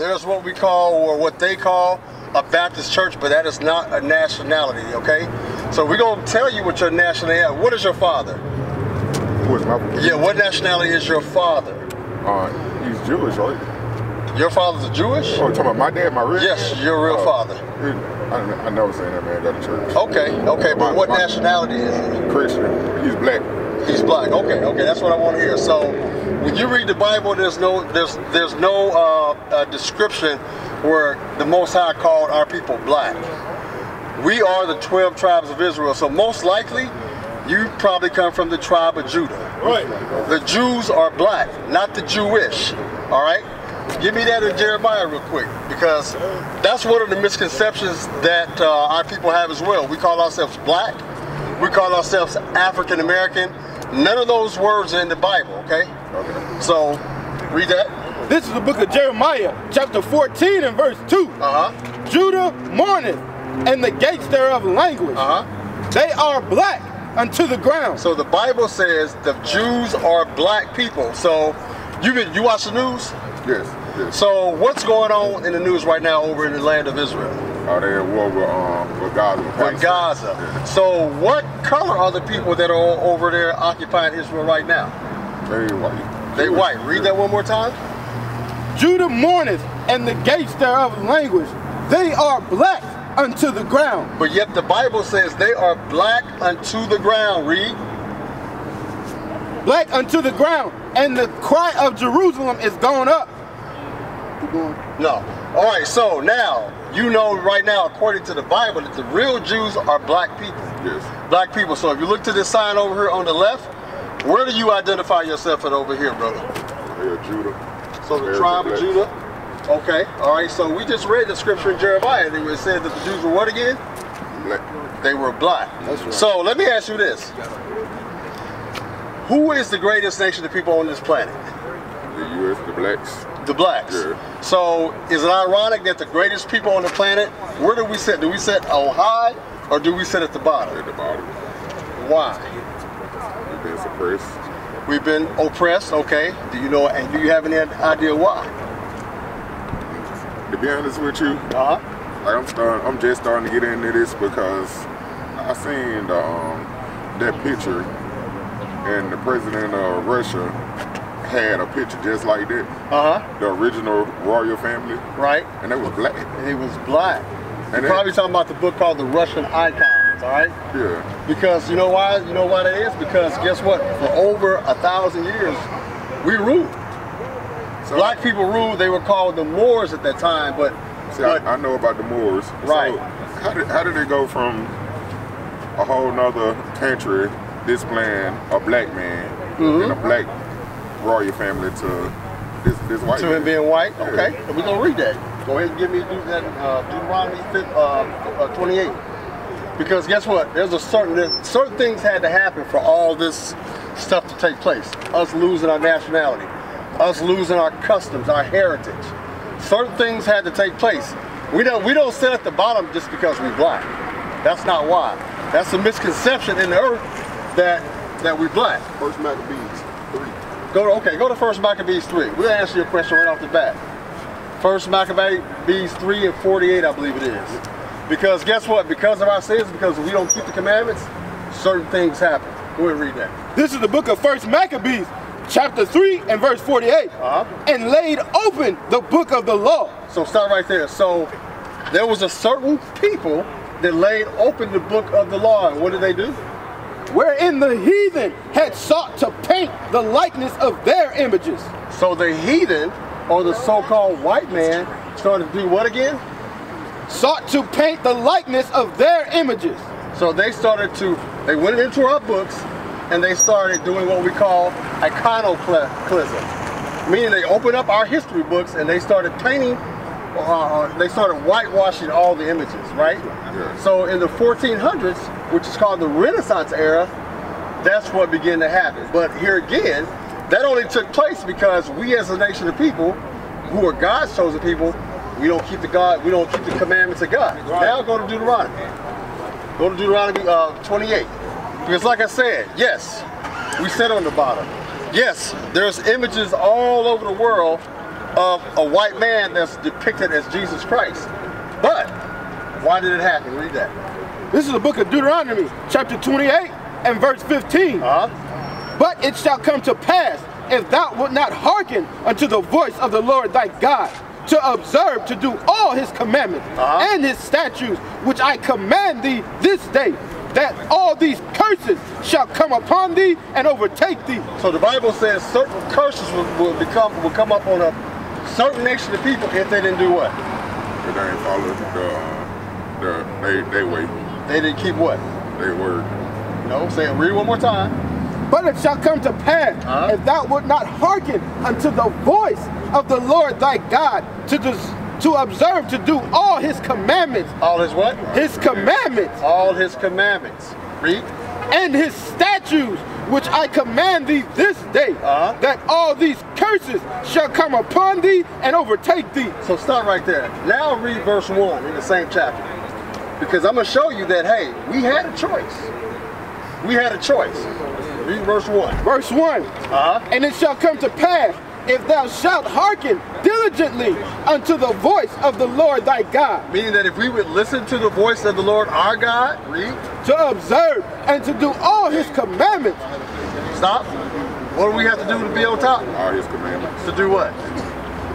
there's what we call, or what they call, a Baptist church, but that is not a nationality, okay? So we're going to tell you what your nationality is. What is your father? Who is my Yeah, what nationality is your father? Uh, he's Jewish, right? Your father's a Jewish? Oh, you're talking about my dad, my real? Yes, your real Oh, father. he- I, I never seen that man go to church. Okay, okay, but My- what my- nationality is he? Christian. He's black. He's black. Okay, okay, that's what I want to hear. So, when you read the Bible, there's no there's there's no uh, uh, description where the Most High called our people black. We are the twelve tribes of Israel. So most likely, you probably come from the tribe of Judah. Right. The Jews are black, not the Jewish. All right. Give me that in Jeremiah real quick, because that's one of the misconceptions that uh, our people have as well. We call ourselves black. We call ourselves African American. None of those words are in the Bible. Okay. Okay. So, read that. This is the book of Jeremiah, chapter 14 and verse 2. Uh huh. Judah mourneth, and the gates thereof languish. Uh huh. They are black unto the ground. So the Bible says the Jews are black people. So, you been you watch the news? Yes. Yes. So what's going on in the news right now over in the land of Israel? Are they at war with um with Gaza? with Palestine? Gaza. So what color are the people that are over there occupying Israel right now? They white. They Jewish. white. Read that one more time. Judah mourneth, and the gates thereof languish. They are black unto the ground. But yet the Bible says they are black unto the ground. Read. Black unto the ground. And the cry of Jerusalem is gone up. No. All right. So now you know right now, according to the Bible, that the real Jews are black people. Yes. Black people. So if you look to this sign over here on the left, where do you identify yourself at over here, brother? They are Judah. So the tribe of black. Judah. Okay. All right. So we just read the scripture in Jeremiah. and It said that the Jews were what again? Black. They were black. That's right. So let me ask you this. Who is the greatest nation of people on this planet? The U.S. The blacks. The blacks. Yeah. So is it ironic that the greatest people on the planet, where do we sit? Do we sit on high or do we sit at the bottom? At the bottom. Why? We've been suppressed. We've been oppressed, okay. Do you know and do you have any idea why? To be honest with you, Uh-huh. like I'm starting, I'm just starting to get into this because I seen um, that picture, and the president of Russia had a picture just like that, Uh-huh. the original royal family, Right. and it was black. And he was black. And You're probably talking about the book called The Russian Icons, all right? Yeah, Because you know why? You know why that is? Because guess what? For over a thousand years, we ruled. so Black people ruled. They were called the Moors at that time, but See, but I, I know about the Moors. Right. So how did how did it go from a whole nother country displaying a black man Mm-hmm. and a black royal family to this this white to man? him being white. Yeah. Okay, we're gonna read that. Go ahead and give me that uh, Deuteronomy 5, uh, uh, 28. Because guess what? There's a certain certain things had to happen for all this stuff to take place. Us losing our nationality, us losing our customs, our heritage. Certain things had to take place. We don't we don't sit at the bottom just because we're black. That's not why. That's a misconception in the earth that that we're black. First Maccabees three. Go to, okay, go to First Maccabees 3. We'll answer your question right off the bat. First Maccabees 3 and 48, I believe it is. Because guess what? Because of our sins, because we don't keep the commandments, certain things happen. Go ahead and read that. This is the book of First Maccabees, chapter 3 and verse 48. Uh-huh. And laid open the book of the law. So start right there. So there was a certain people that laid open the book of the law. And what did they do? Wherein the heathen had sought to paint the likeness of their images. So the heathen, or the so-called white man, started to do what again? Sought to paint the likeness of their images. So they started to, they went into our books and they started doing what we call iconoclasm. Meaning they opened up our history books and they started painting, uh, they started whitewashing all the images, right? Yeah. So in the 1400s, which is called the Renaissance era, that's what began to happen. But here again, that only took place because we as a nation of people, who are God's chosen people, we don't keep the God, we don't keep the commandments of God. Now go to Deuteronomy. Go to Deuteronomy uh, 28. Because like I said, yes, we sit on the bottom. Yes, there's images all over the world of a white man that's depicted as Jesus Christ. But why did it happen? Read that. This is the book of Deuteronomy, chapter 28 and verse 15. Uh-huh. But it shall come to pass, if thou wilt not hearken unto the voice of the Lord thy God, to observe to do all his commandments Uh-huh. and his statutes, which I command thee this day, that all these curses shall come upon thee and overtake thee. So the Bible says certain curses will, will become will come up on a certain nation of people if they didn't do what? If they didn't follow the, uh, the they, they way, They didn't keep what? they word. No, say it. Read one more time. But it shall come to pass, Uh-huh. if thou wilt not hearken unto the voice of the Lord thy God, to, dis- to observe to do all his commandments, All his what? his commandments, All his commandments. Read. and his statutes, which I command thee this day, Uh-huh. that all these curses shall come upon thee and overtake thee. So stop right there. Now read verse 1 in the same chapter. Because I'm going to show you that, hey, we had a choice. We had a choice. Read verse 1. Verse 1 Uh-huh. And it shall come to pass, if thou shalt hearken diligently unto the voice of the Lord thy God, Meaning that if we would listen to the voice of the Lord our God, read, to observe and to do all his commandments, stop. What do we have to do to be on top? All his commandments. To do what?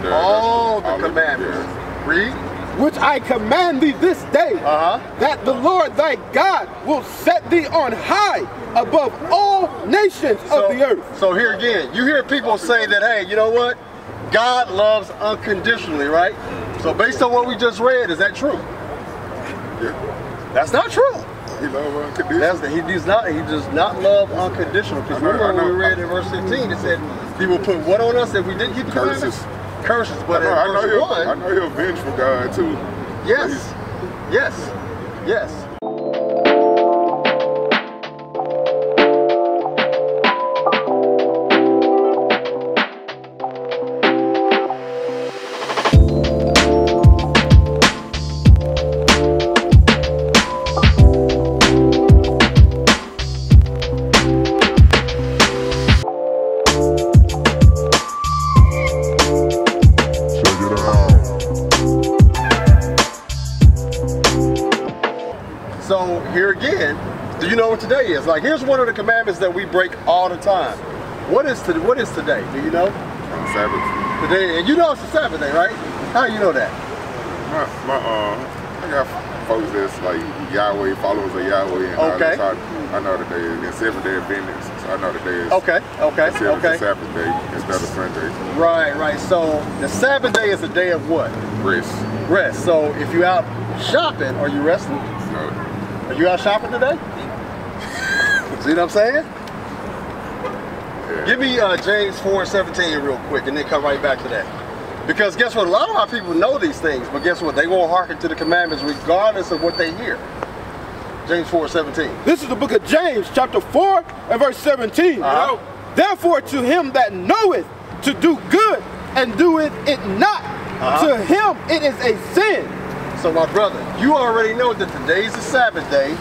The- All the all commandments. yeah. Read. which I command thee this day, Uh-huh. that the Lord thy God will set thee on high above all nations So, of the earth. so here again, you hear people say that, hey, you know what? God loves unconditionally, right? So based on what we just read, is that true? Yeah. That's not true. He love unconditional. That's the, he does not he does not love unconditional. Because I know, remember when we read in verse 15, it said he will put what on us if we didn't keep the Curses. Curses. But I know, I in know verse one, I know you're vengeful God too. yes, yes, yes. Is? Like here's one of the commandments that we break all the time. What is to, what is today? Do you know? On Sabbath. Today, and you know it's a Sabbath day, right? How you know that? My, my, uh, I got folks that's like Yahweh, followers of Yahweh, and Okay. So I, I know the day is seven day Adventist. So I know the day is Okay, okay, the seventh okay. Sabbath day instead of Sunday. Right, right. So the Sabbath day is a day of what? Rest. Rest. So if you out shopping, are you resting? No. Are you out shopping today? See what I'm saying? Yeah. Give me uh, James 4 and 17 real quick and then come right back to that. Because guess what? A lot of our people know these things, but guess what? They won't hearken to the commandments regardless of what they hear. James 4 17. This is the book of James, chapter 4 and verse 17. Uh-huh. Therefore, to him that knoweth to do good and doeth it not, Uh-huh. to him it is a sin. So my brother, you already know that today is the Sabbath day,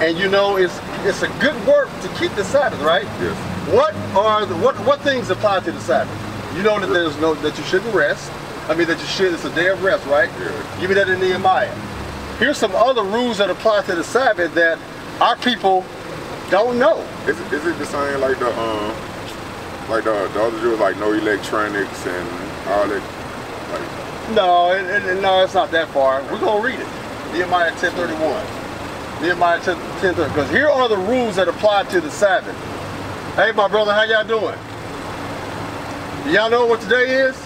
and you know it's it's a good work to keep the Sabbath, right? Yes. What are the, what what things apply to the Sabbath? You know that there's no that you shouldn't rest. I mean that you should. It's a day of rest, right? Yeah. Give me that in Nehemiah. Here's some other rules that apply to the Sabbath that our people don't know. Is it, is it the same like the um like the the other Jews like no electronics and all that? Like No, it, it, no, it's not that far. We're gonna read it. Nehemiah 10:31. Nehemiah 10, 10:30. Because here are the rules that apply to the Sabbath. Hey, my brother, how y'all doing? Do y'all know what today is?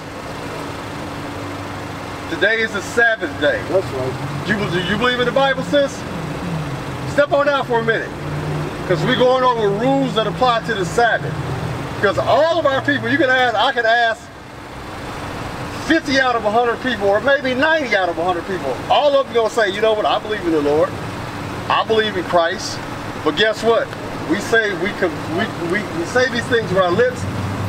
Today is the Sabbath day. That's right. Do you, do you believe in the Bible, sis? Step on down for a minute. Because we're going over rules that apply to the Sabbath. Because all of our people, you can ask, I can ask 50 out of 100 people, or maybe 90 out of 100 people. All of them going to say, you know what, I believe in the Lord. I believe in Christ. But guess what? We say we, can, we, we, we say these things with our lips,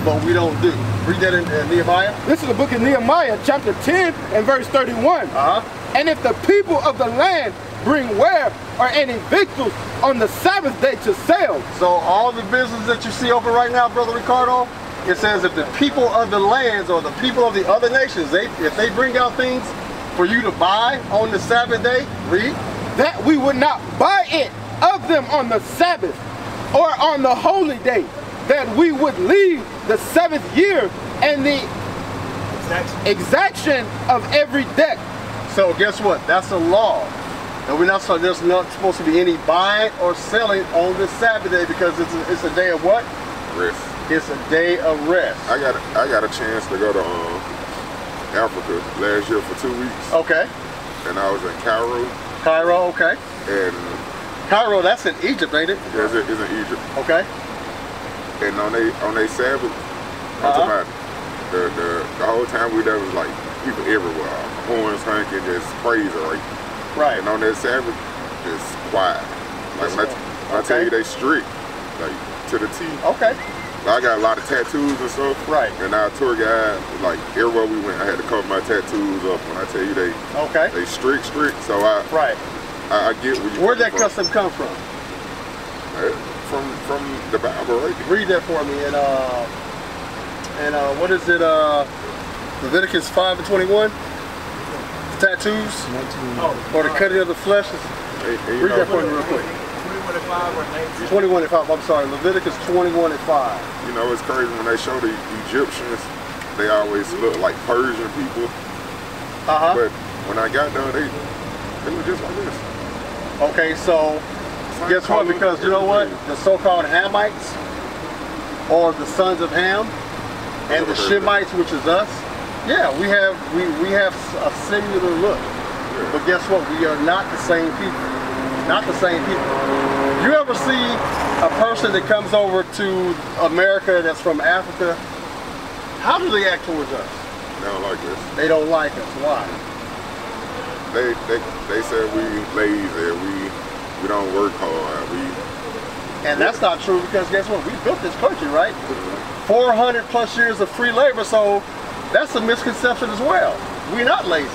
but we don't do. Read that in, in Nehemiah. This is the book of Nehemiah, chapter 10 and verse 31. Uh-huh. And if the people of the land bring ware or any victuals on the Sabbath day to sell, So all the business that you see open right now, Brother Ricardo, it says if the people of the lands or the people of the other nations, they if they bring out things for you to buy on the Sabbath day, read. That we would not buy it of them on the Sabbath or on the holy day, that we would leave the seventh year and the exaction of every debt. So guess what? That's a law. And we're not so there's not supposed to be any buying or selling on this Sabbath day because it's a, it's a day of what? Rest. It's a day of rest. I got a, I got a chance to go to um, Africa last year for two weeks, Okay. and I was in Cairo, Cairo, okay. and Cairo, that's in Egypt, ain't it? it's in, it's in Egypt. Okay. And on they on they Sabbath, Uh-huh. talking about the, the the whole time we there was like people everywhere, horns honking, just crazy, right? Right. And on that Sabbath, just quiet. Like when I, when I tell you they strict, like to the T. Okay. I got a lot of tattoos and stuff. Right. And our tour guide, like everywhere we went, I had to cover my tattoos up. When I tell you they Okay. they strict, strict. So I Right. I, I get where you Where'd that from. custom come from? Uh, From from the Bible, right? Read that for me. And uh, and uh, what is it? Uh, Leviticus five and twenty-one. Tattoos or the cutting of the flesh. And, and you Read that for me real quick. Twenty-one and five. I'm sorry. Leviticus twenty-one and five. you know, it's crazy when they show the Egyptians, they always look like Persian people. Uh huh. But when I got there, they they were just like this. Okay, so Same guess what? Because you know what? The so-called Hamites, or the sons of Ham, and the Shemites, which is us. Yeah, we have we we have a similar look. But guess what? We are not the same people. Not the same people. You ever see a person that comes over to America that's from Africa? How do they act towards us? They don't like us. They don't like us. Why? They they they said we lazy, we we don't work hard, we And that's not true because guess what? We built this country, right? 400 plus years of free labor, so that's a misconception as well. We're not lazy.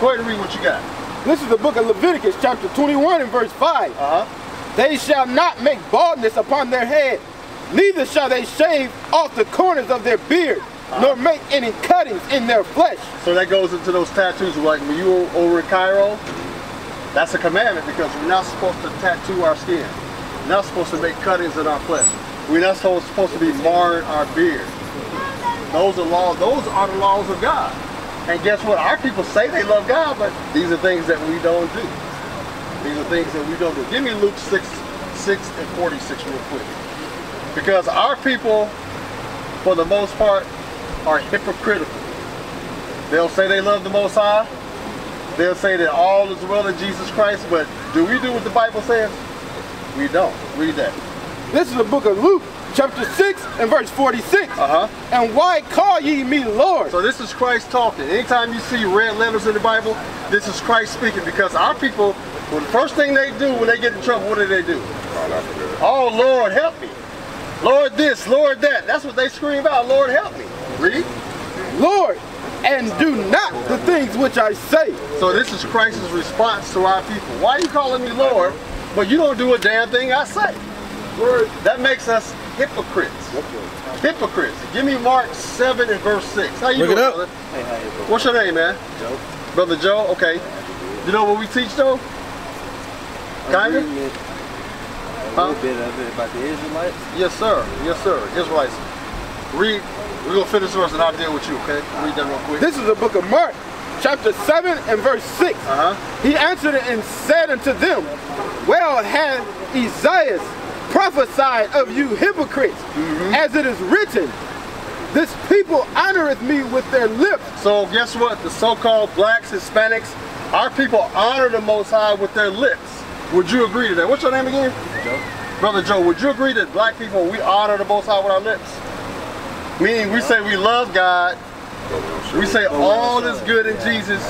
Go ahead and read what you got. This is the book of Leviticus, chapter 21 and verse 5. Uh-huh. They shall not make baldness upon their head, neither shall they shave off the corners of their beard, nor make any cuttings in their flesh. So that goes into those tattoos. Like when you were over in Cairo, that's a commandment because we're not supposed to tattoo our skin. We're not supposed to make cuttings in our flesh. We're not supposed supposed to be marring our beard. Those are laws. Those are the laws of God. And guess what? Our people say they love God, but these are things that we don't do. These are things that we don't do. Give me Luke 6, 6 and 46 real quick. Because our people, for the most part, are hypocritical. They'll say they love the Most High. They'll say that all is well in Jesus Christ, but do we do what the Bible says? We don't. Read that. This is the book of Luke, chapter 6 and verse 46. Uh-huh. And why call ye me Lord? So this is Christ talking. Anytime you see red letters in the Bible, this is Christ speaking because our people, well, the first thing they do when they get in trouble, what do they do? all after that. Oh, Lord, help me. Lord this, Lord that. That's what they scream out. Lord, help me. Read. Lord, and do not the things which I say. So this is Christ's response to our people. Why are you calling me Lord, but you don't do a damn thing I say? Lord, that makes us hypocrites. Hypocrites. Give me Mark 7 and verse 6. How you Look doing, it up. brother? What's your name, man? Joe. Brother Joe? Okay. You know what we teach, though? Kinda? A Huh? little bit of it about the Israelites. Yes, sir. Yes, sir. Israelites. Read. We're going to finish the verse and I'll deal with you, okay? Read that real quick. This is the book of Mark, chapter 7 and verse 6. Uh-huh. He answered and said unto them, Well hath Isaiah prophesied of you hypocrites, Mm-hmm. as it is written, This people honoreth me with their lips, So guess what? The so-called blacks, Hispanics, our people honor the Most High with their lips. Would you agree to that? What's your name again? Joe. Brother Joe, would you agree that black people, we honor the Most High with our lips? Meaning we say we love God, we don't show we say all is good in Jesus,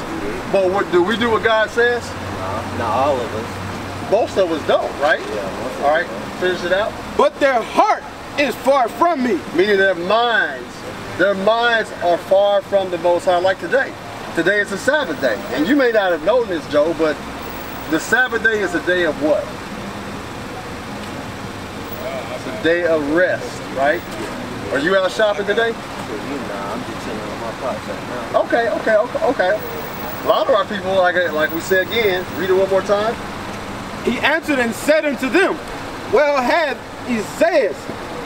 but what do we do what God says? Nah, not all of us. Most of us don't, right? Yeah, All right, finish it out. but their heart is far from me. Meaning their minds, their minds are far from the Most High like today. Today is a Sabbath day. And you may not have known this, Joe, but the Sabbath day is a day of what? It's a day of rest, right? Are you out shopping today? Okay, okay, okay, okay. A lot of our people, like like we said again, read it one more time. He answered and said unto them, Well hath Isaiah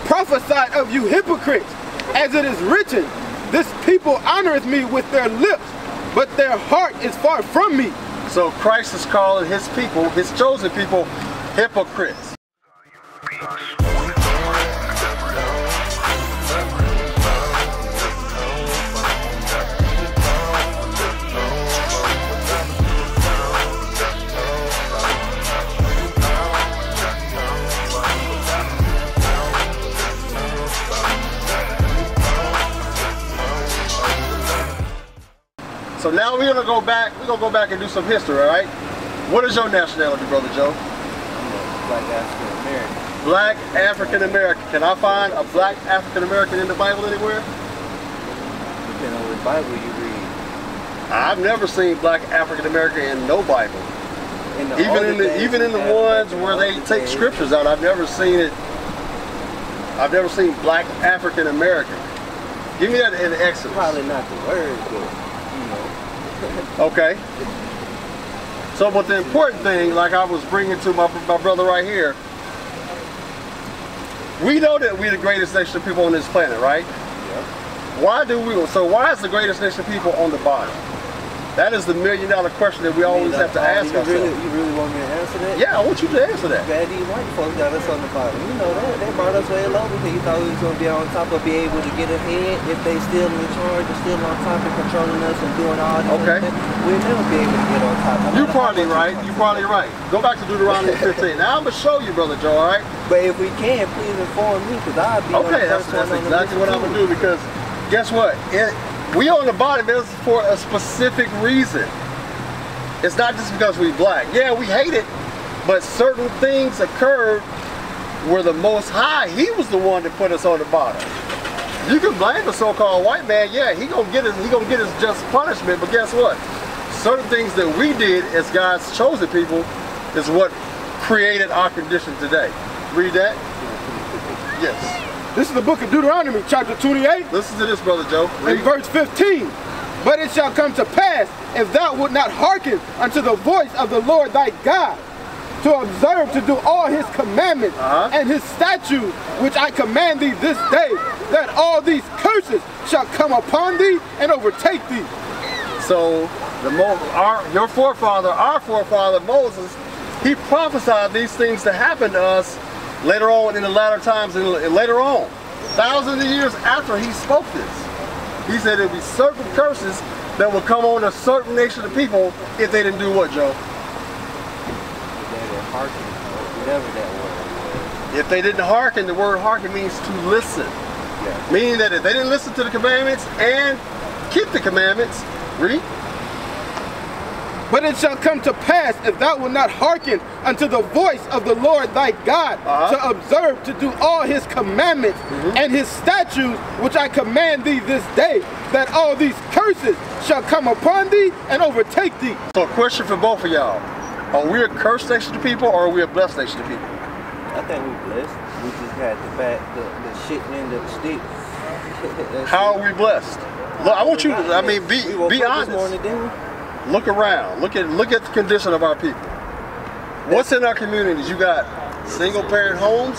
prophesied of you hypocrites, as it is written, This people honoreth me with their lips, but their heart is far from me. So Christ is calling his people, his chosen people, hypocrites. Gonna go back. We're gonna go back and do some history, all right? What is your nationality, brother Joe? I'm a black African American. Black African American. Can I find a black African American in the Bible anywhere? Depending on what Bible you read. I've never seen black African American in no Bible. In the Even in the even in the ones where they take days, scriptures out, I've never seen it. I've never seen black African American. Give me that in Exodus. Probably not the word, but you know. Okay. So, but the important thing, like I was bringing to my, my brother right here, we know that we're the greatest nation of people on this planet, right? Yeah. Why do we? So, why is the greatest nation of people on the bottom? That is the million dollar question that we always have to ask you really, you really want me to answer that? Yeah, I want you to answer that. These white folks got us on the bottom. You know that. They brought us way low because you thought we was gonna be on top or be able to get ahead if they still in charge and still on top and controlling us and doing all this. Okay. We'll never be able to get on top. You're probably right. You're probably right. Go back to Deuteronomy 15. Now I'm gonna show you, brother Joe. All right. But if we can, please inform me because I'll be on Okay, that's, that's one on the exactly what I'm gonna do because guess what? It, we on the bottom is for a specific reason. It's not just because we black. Yeah, we hate it, but certain things occurred where the Most High, He was the one that put us on the bottom. You can blame the so-called white man. Yeah, he gonna get his he gonna get his just punishment. But guess what? Certain things that we did as God's chosen people is what created our condition today. Read that. Yes. This is the book of Deuteronomy, chapter 28, Listen to this, brother Joe. and Read. verse 15. But it shall come to pass, if thou wilt not hearken unto the voice of the Lord thy God, to observe to do all his commandments Uh-huh. and his statutes, which I command thee this day, that all these curses shall come upon thee and overtake thee. So the Mo, our your forefather, our forefather Moses, he prophesied these things to happen to us later on in the latter times and later on, thousands of years after he spoke this. He said there'd be certain curses that would come on a certain nation of people if they didn't do what, Joe? That it hearken, or whatever that word If they didn't hearken, the word hearken means to listen. Yeah. Meaning that if they didn't listen to the commandments and keep the commandments, read. But it shall come to pass, if thou wilt not hearken unto the voice of the Lord thy God, Uh-huh. to observe to do all his commandments and his statutes, which I command thee this day, that all these curses shall come upon thee and overtake thee. So a question for both of y'all. Are we a cursed nation of people or are we a blessed nation of people? I think we blessed. We just had the back, the, the shit end of the stick. How are we blessed? Look, I want you to, I mean, be, We be honest. morning, didn't we? Look around. Look at look at the condition of our people. What's in our communities? You got single parent homes,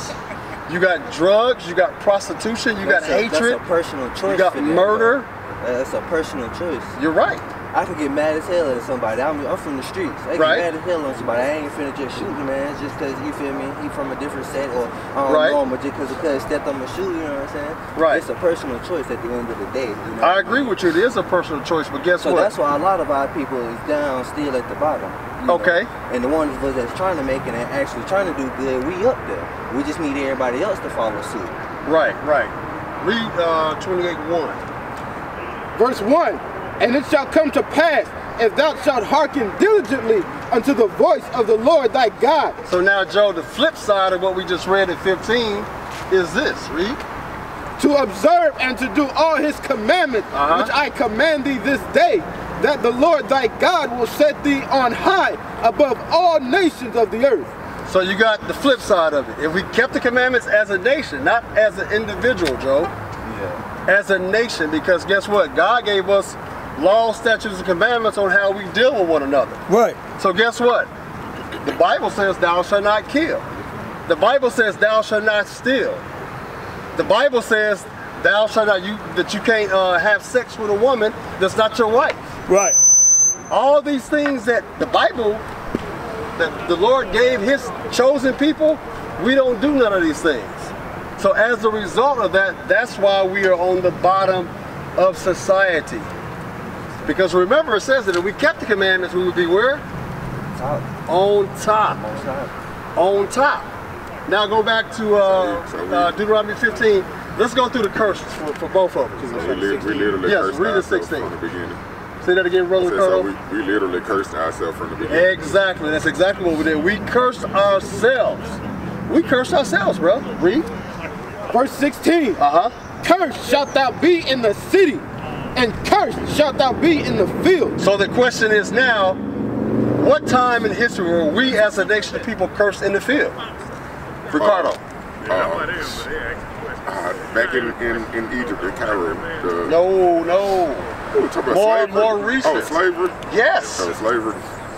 you got drugs, you got prostitution, you got a- hatred, That's a personal choice. you got murder. That's a personal choice. You're right. I could get mad as hell at somebody. I'm, I'm from the streets. I get Right. mad as hell on somebody. I ain't finna just shoot the man just because, you feel me, he from a different set or I don't Right. know him, but just because the cuz stepped on my shoe, you know what I'm saying? Right. It's a personal choice at the end of the day. You know? I agree with you. It is a personal choice, but guess So what? that's why a lot of our people is down still at the bottom. you know? Okay. And the ones of us that's trying to make it and actually trying to do good, we up there. We just need everybody else to follow suit. Right, right. Read uh, 28 1. Verse 1 And it shall come to pass, if thou shalt hearken diligently unto the voice of the Lord thy God, So now, Joe, the flip side of what we just read in 15 is this. Read. to observe and to do all his commandments, Uh-huh. which I command thee this day, that the Lord thy God will set thee on high above all nations of the earth. So you got the flip side of it. If we kept the commandments as a nation, not as an individual, Joe, Yeah. as a nation because guess what? God gave us laws, statutes, and commandments on how we deal with one another. Right. So guess what? The Bible says thou shalt not kill. The Bible says thou shalt not steal. The Bible says thou shalt not you that you can't uh, have sex with a woman that's not your wife. Right. All these things that the Bible that the Lord gave his chosen people, we don't do none of these things. So as a result of that, that's why we are on the bottom of society. Because remember, it says that if we kept the commandments, we would be where? Top. On top. On top. On top. Now go back to uh, uh, Deuteronomy 15. Let's go through the curses for, for both of So them. we, li- we literally Yes, cursed read the ourselves 16. from the beginning. Say that again, Brother So, so we, we literally cursed ourselves from the beginning. Exactly. That's exactly what we did. We cursed ourselves. We cursed ourselves, bro. Read. Verse 16. Uh huh. Cursed shalt thou be in the city, and cursed shalt thou be in the field. So the question is now, what time in history were we as a nation of people cursed in the field? Ricardo. Uh, back in, in, in Egypt, in Cairo. The, No, no. we talking about More- slavery? more recent. Oh, slavery? Yes. Oh, slavery.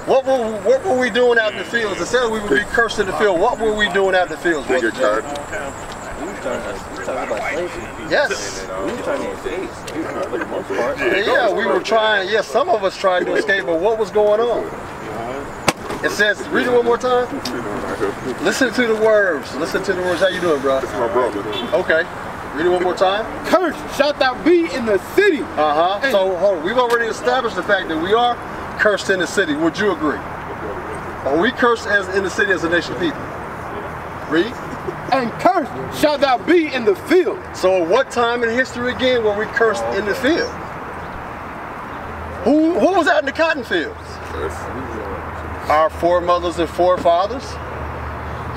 What were what were we doing out in the fields? Instead said we would be cursed in the field. What were we doing out in the fields? They brother get Jimmy? caught. We was talking, we was talking about slavery. Yes. We was trying to escape for the most part. Yeah, we were trying. Yes, some of us tried to escape, but what was going on? It says, read it one more time. Listen to the words. Listen to the words. How you doing, bro? That's my brother. Okay. Read it one more time. Cursed shalt thou be in the city. Uh huh. So hold on. We've already established the fact that we are cursed in the city. Would you agree? Are we cursed as in the city as a nation of people? Read. And cursed shalt thou be in the field. So what time in history again were we cursed in the field? Who who was out in the cotton fields? That's, Our foremothers and forefathers.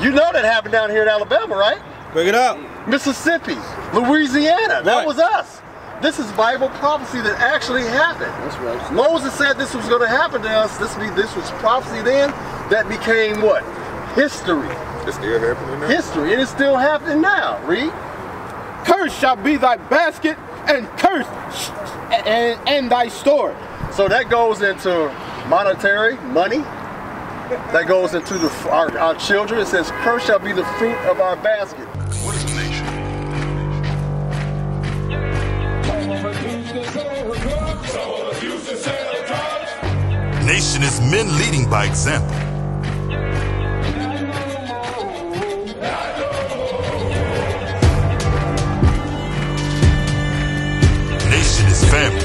You know that happened down here in Alabama, right? Bring it up. Mississippi, Louisiana. That Right. was us. This is Bible prophecy that actually happened. That's right. Moses said this was going to happen to us. This be this was prophecy then. That became what? History. It's still happening now? History, and it's still happening now. Read. Cursed shall be thy basket, and cursed sh- and, and thy store. So that goes into monetary money. That goes into the our, our children. It says, "Cursed shall be the fruit of our basket." What is a nation? Nation is men leading by example. Nation